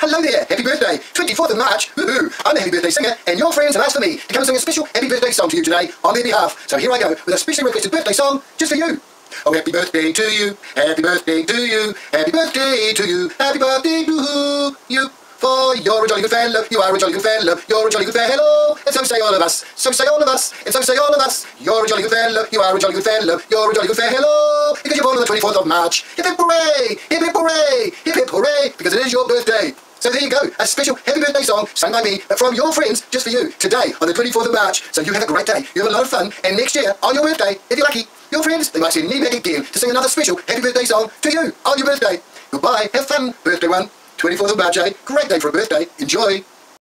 Hello there, happy birthday, 24th of March, woohoo! I'm the happy birthday singer, and your friends have asked for me to come and sing a special happy birthday song to you today on their behalf. So here I go with a specially requested birthday song just for you. Oh, happy birthday to you, happy birthday to you, happy birthday to you, happy birthday to you. For you're a jolly good fellow, you are a jolly good fellow, you're a jolly good fellow, and so say all of us, so say all of us, and so say all of us. You're a jolly good fellow, you are a jolly good fellow, you're a jolly good fellow, because you're born on the 24th of March. Hip hip hooray, hip hip hooray, hip hip hooray, because it is your birthday. So there you go, a special happy birthday song sung by me, but from your friends, just for you, today, on the 24th of March. So you have a great day, you have a lot of fun, and next year, on your birthday, if you're lucky, your friends, they might send me back again to sing another special happy birthday song to you on your birthday. Goodbye, have fun, birthday one. 24th of March, eh? Great day for a birthday. Enjoy.